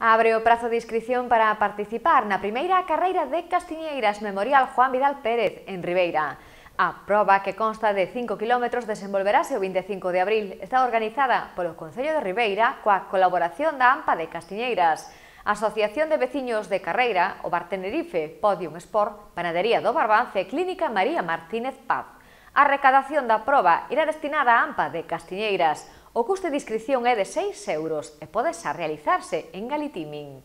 Abre o prazo de inscripción para participar na primeira carreira de Castiñeiras Memorial Juan Vidal Pérez en Ribeira. A proba que consta de 5 km desenvolverase o 25 de abril. Está organizada polo Concello de Ribeira coa colaboración da AMPA de Castiñeiras, Asociación de Veciños de Carreira, o Bar Tenerife, Podium Sport, Panadería do Barbance, Clínica María Martínez Paz. A recadación da proba irá destinada á AMPA de Castiñeiras. O custe de inscripción é de 6 euros e podesa realizarse en Galitiming.